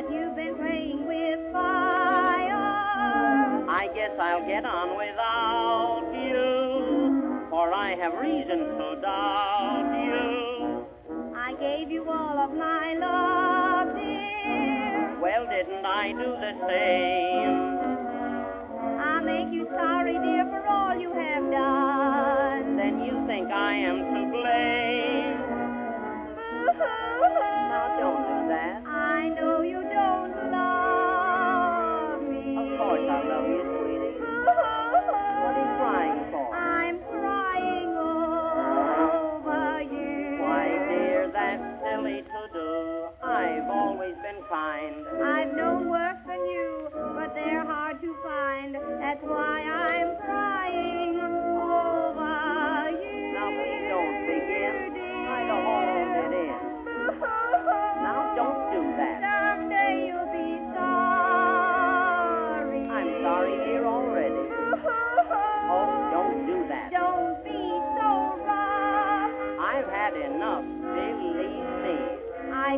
but you've been playing with fire. I guess I'll get on without you, for I have reason to doubt you. I gave you all of my love, dear. Well, didn't I do the same? I make you sorry, dear, for all you have done. Then you think I am to blame. course I love you, sweetie. What are you crying for? I'm crying over you. Why, dear, that's silly to do. I've always been kind. I've no.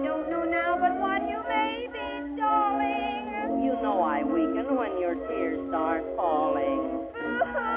don't know now but what you may be, darling. You know I weaken when your tears start falling.